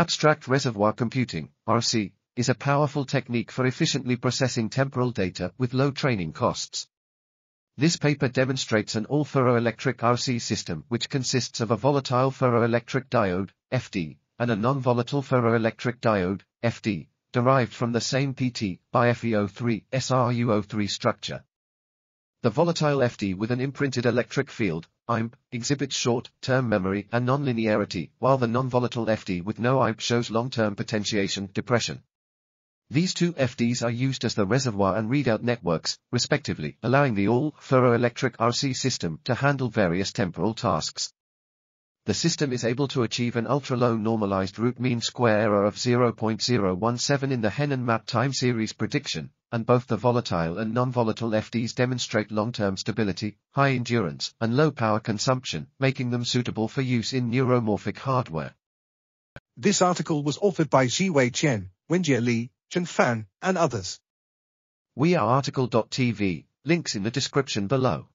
Abstract Reservoir Computing, RC, is a powerful technique for efficiently processing temporal data with low training costs. This paper demonstrates an all-ferroelectric RC system which consists of a volatile ferroelectric diode, FD, and a non-volatile ferroelectric diode, FD, derived from the same PT, BiFeO3, SRUO3 structure. The volatile FD with an imprinted electric field, IMP, exhibits short-term memory and nonlinearity, while the non-volatile FD with no IMP shows long-term potentiation depression. These two FDs are used as the reservoir and readout networks, respectively, allowing the all-ferroelectric RC system to handle various temporal tasks the system is able to achieve an ultra-low normalized root mean square error of 0.017 in the Hénon map time series prediction, and both the volatile and non-volatile FDs demonstrate long-term stability, high endurance, and low power consumption, making them suitable for use in neuromorphic hardware. This article was authored by Zhiwei Chen, Wenjie Li, Zhen Fan, and others. We are RTCL.TV, links in the description below.